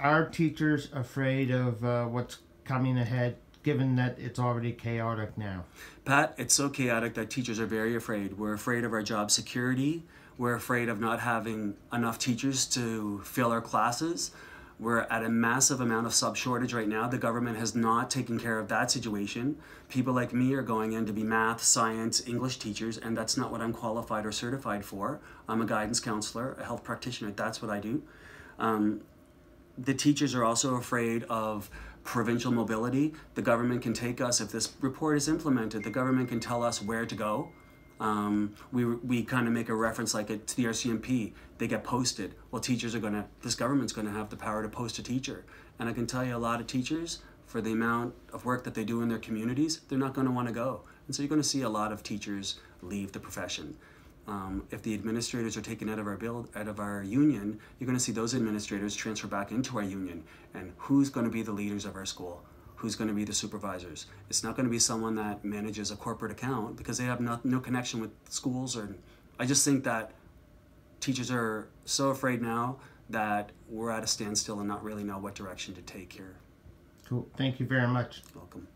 Are teachers afraid of uh, what's coming ahead, given that it's already chaotic now? Pat, it's so chaotic that teachers are very afraid. We're afraid of our job security. We're afraid of not having enough teachers to fill our classes. We're at a massive amount of sub shortage right now. The government has not taken care of that situation. People like me are going in to be math, science, English teachers, and that's not what I'm qualified or certified for. I'm a guidance counselor, a health practitioner. That's what I do. Um, the teachers are also afraid of provincial mobility. The government can take us, if this report is implemented, the government can tell us where to go. Um, we we kind of make a reference like it to the RCMP. They get posted. Well, teachers are gonna. This government's gonna have the power to post a teacher, and I can tell you a lot of teachers for the amount of work that they do in their communities, they're not going to want to go, and so you're going to see a lot of teachers leave the profession. Um, if the administrators are taken out of our build out of our union, you're going to see those administrators transfer back into our union. And who's going to be the leaders of our school? Who's going to be the supervisors? It's not going to be someone that manages a corporate account because they have no, no connection with schools. Or I just think that teachers are so afraid now that we're at a standstill and not really know what direction to take here. Cool. Thank you very much. Welcome.